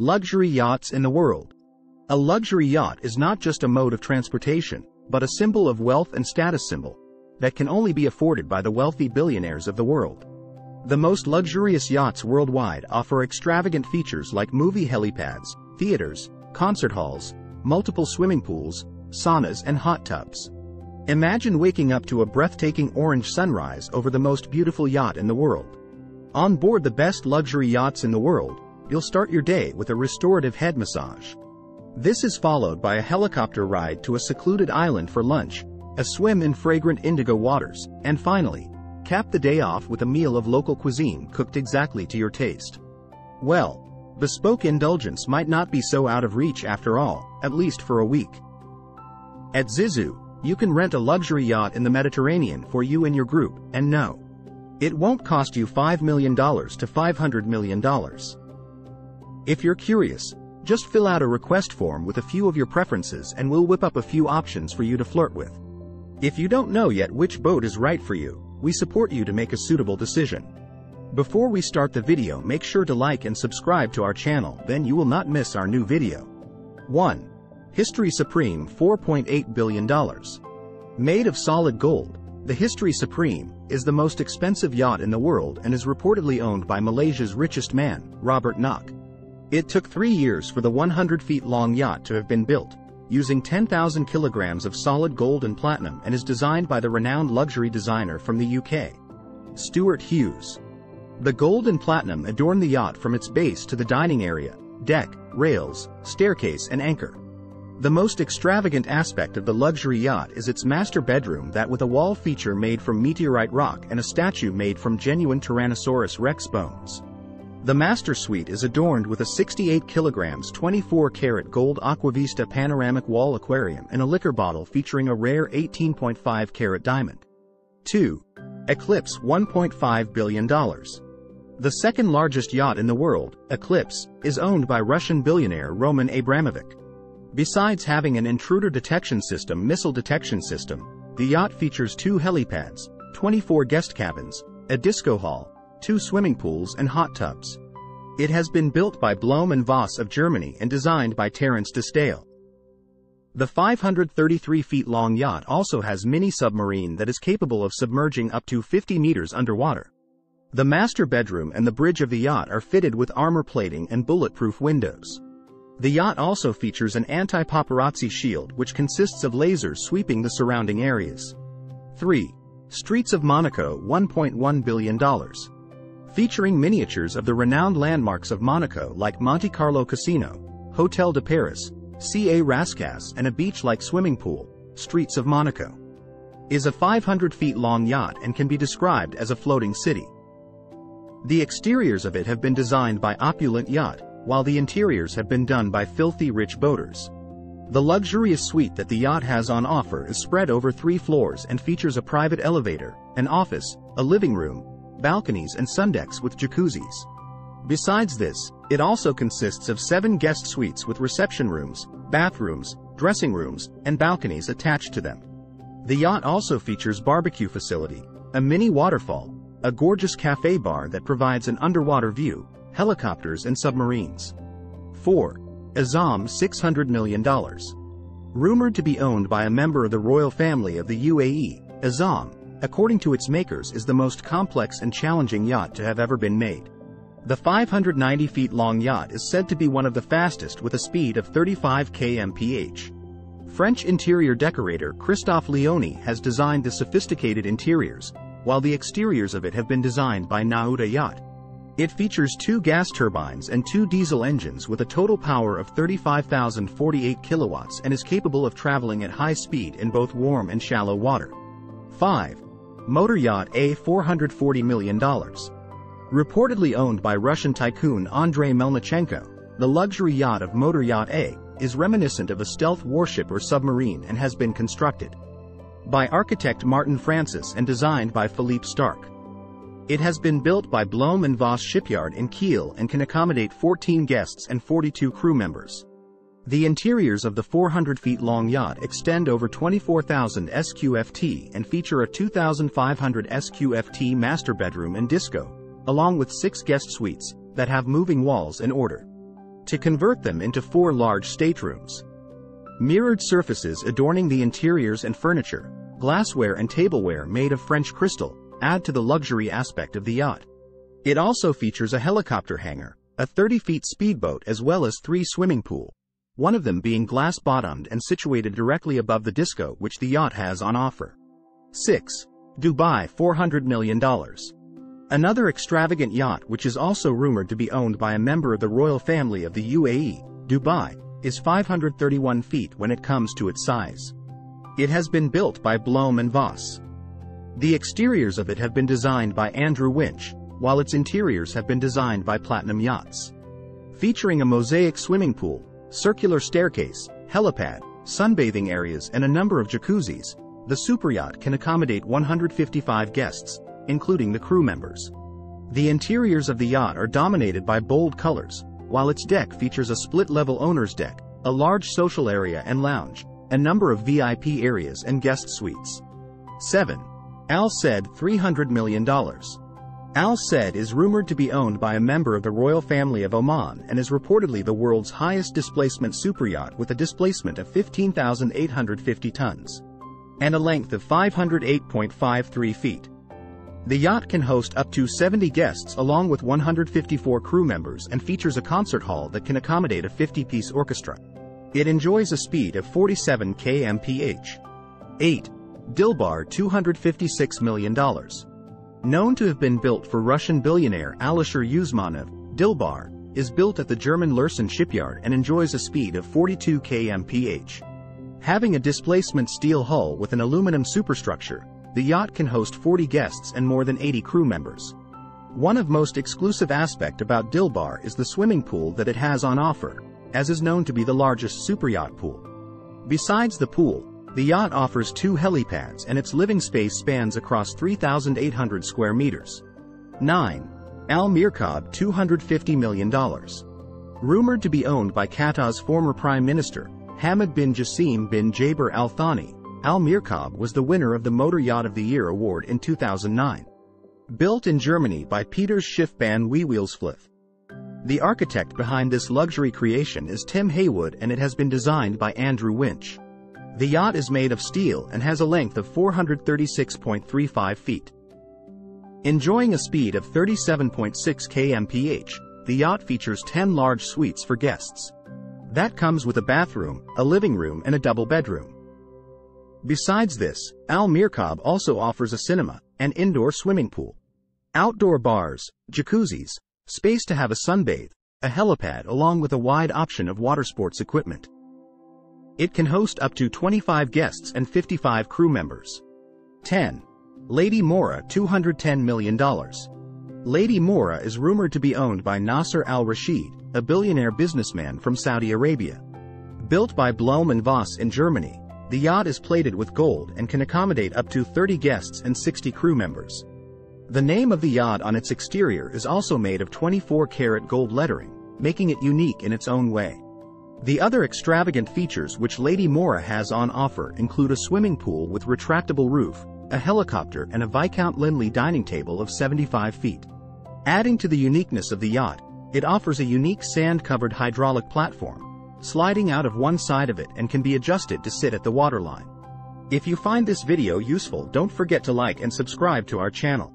Luxury yachts in the world. A luxury yacht is not just a mode of transportation, but a symbol of wealth and status symbol that can only be afforded by the wealthy billionaires of the world. The most luxurious yachts worldwide offer extravagant features like movie helipads, theaters, concert halls, multiple swimming pools, saunas and hot tubs. Imagine waking up to a breathtaking orange sunrise over the most beautiful yacht in the world. On board the best luxury yachts in the world, you'll start your day with a restorative head massage. This is followed by a helicopter ride to a secluded island for lunch, a swim in fragrant indigo waters, and finally, cap the day off with a meal of local cuisine cooked exactly to your taste. Well, bespoke indulgence might not be so out of reach after all, at least for a week. At Zizou, you can rent a luxury yacht in the Mediterranean for you and your group, and no. It won't cost you $5 million to $500 million. If you're curious, just fill out a request form with a few of your preferences and we'll whip up a few options for you to flirt with. If you don't know yet which boat is right for you, we support you to make a suitable decision. Before we start the video make sure to like and subscribe to our channel then you will not miss our new video. 1. History Supreme $4.8 billion. Made of solid gold, the History Supreme is the most expensive yacht in the world and is reportedly owned by Malaysia's richest man, Robert Kuok. It took three years for the 100 feet long yacht to have been built, using 10,000 kilograms of solid gold and platinum and is designed by the renowned luxury designer from the UK, Stuart Hughes. The gold and platinum adorn the yacht from its base to the dining area, deck, rails, staircase and anchor. The most extravagant aspect of the luxury yacht is its master bedroom that with a wall feature made from meteorite rock and a statue made from genuine Tyrannosaurus rex bones. The master suite is adorned with a 68 kilograms 24 karat gold Aquavista panoramic wall aquarium and a liquor bottle featuring a rare 18.5 carat diamond. 2. Eclipse $1.5 billion. The second largest yacht in the world, Eclipse, is owned by Russian billionaire Roman Abramovich. Besides having an intruder detection system missile detection system, the yacht features two helipads, 24 guest cabins, a disco hall, two swimming pools and hot tubs. It has been built by Blohm and Voss of Germany and designed by Terence Disdale. The 533 feet long yacht also has mini submarine that is capable of submerging up to 50 meters underwater. The master bedroom and the bridge of the yacht are fitted with armor plating and bulletproof windows. The yacht also features an anti-paparazzi shield which consists of lasers sweeping the surrounding areas. 3. Streets of Monaco $1.1 billion featuring miniatures of the renowned landmarks of Monaco like Monte Carlo Casino, Hotel de Paris, CA Rascasse and a beach-like swimming pool, Streets of Monaco. Is a 500 feet long yacht and can be described as a floating city. The exteriors of it have been designed by opulent yacht, while the interiors have been done by filthy rich boaters. The luxurious suite that the yacht has on offer is spread over three floors and features a private elevator, an office, a living room, balconies and sundecks with jacuzzis. Besides this, it also consists of seven guest suites with reception rooms, bathrooms, dressing rooms, and balconies attached to them. The yacht also features barbecue facility, a mini waterfall, a gorgeous cafe bar that provides an underwater view, helicopters and submarines. 4. Azzam $600 million. Rumored to be owned by a member of the royal family of the UAE, Azzam, according to its makers is the most complex and challenging yacht to have ever been made. The 590 feet long yacht is said to be one of the fastest with a speed of 35 kmph. French interior decorator Christophe Leoni has designed the sophisticated interiors, while the exteriors of it have been designed by Nauta Yacht. It features two gas turbines and two diesel engines with a total power of 35,048 kilowatts and is capable of traveling at high speed in both warm and shallow water. 5. Motor yacht A $440 million. Reportedly owned by Russian tycoon Andrei Melnichenko, the luxury yacht of Motor Yacht A is reminiscent of a stealth warship or submarine and has been constructed by architect Martin Francis and designed by Philippe Starck. It has been built by Blohm and Voss Shipyard in Kiel and can accommodate 14 guests and 42 crew members. The interiors of the 400 feet long yacht extend over 24,000 SQFT and feature a 2,500 SQFT master bedroom and disco, along with six guest suites that have moving walls in order to convert them into four large staterooms. Mirrored surfaces adorning the interiors and furniture, glassware and tableware made of French crystal, add to the luxury aspect of the yacht. It also features a helicopter hangar, a 30-feet speedboat as well as three swimming pool, one of them being glass-bottomed and situated directly above the disco which the yacht has on offer. 6. Dubai $400 million. Another extravagant yacht which is also rumored to be owned by a member of the royal family of the UAE, Dubai, is 531 feet when it comes to its size. It has been built by Blohm and Voss. The exteriors of it have been designed by Andrew Winch, while its interiors have been designed by Platinum Yachts. Featuring a mosaic swimming pool, circular staircase, helipad, sunbathing areas and a number of jacuzzis, the superyacht can accommodate 155 guests, including the crew members. The interiors of the yacht are dominated by bold colors, while its deck features a split-level owner's deck, a large social area and lounge, a number of VIP areas and guest suites. 7. Al Said $300 million. Al Said is rumored to be owned by a member of the royal family of Oman and is reportedly the world's highest displacement superyacht with a displacement of 15,850 tons and a length of 508.53 feet. The yacht can host up to 70 guests along with 154 crew members and features a concert hall that can accommodate a 50-piece orchestra. It enjoys a speed of 47 kmph. 8. Dilbar $256 million. Known to have been built for Russian billionaire Alisher Usmanov, Dilbar, is built at the German Lürssen shipyard and enjoys a speed of 42 kmph. Having a displacement steel hull with an aluminum superstructure, the yacht can host 40 guests and more than 80 crew members. One of most exclusive aspect about Dilbar is the swimming pool that it has on offer, as is known to be the largest superyacht pool. Besides the pool, the yacht offers two helipads and its living space spans across 3,800 square meters. 9. Al Mirkab $250 million. Rumored to be owned by Qatar's former Prime Minister, Hamad bin Jassim bin Jaber Al Thani, Al Mirkab was the winner of the Motor Yacht of the Year award in 2009. Built in Germany by Peters Schiffbau Wewelsfleth. The architect behind this luxury creation is Tim Heywood and it has been designed by Andrew Winch. The yacht is made of steel and has a length of 436.35 feet. Enjoying a speed of 37.6 kmph, the yacht features 10 large suites for guests. That comes with a bathroom, a living room and a double bedroom. Besides this, Al Mirkab also offers a cinema, an indoor swimming pool, outdoor bars, jacuzzis, space to have a sunbathe, a helipad along with a wide option of water sports equipment. It can host up to 25 guests and 55 crew members. 10. Lady Moura $210 million. Lady Moura is rumored to be owned by Nasser al-Rashid, a billionaire businessman from Saudi Arabia. Built by Blohm and Voss in Germany, the yacht is plated with gold and can accommodate up to 30 guests and 60 crew members. The name of the yacht on its exterior is also made of 24-karat gold lettering, making it unique in its own way. The other extravagant features which Lady Moura has on offer include a swimming pool with retractable roof, a helicopter and a Viscount Linley dining table of 75 feet. Adding to the uniqueness of the yacht, it offers a unique sand-covered hydraulic platform, sliding out of one side of it and can be adjusted to sit at the waterline. If you find this video useful don't forget to like and subscribe to our channel.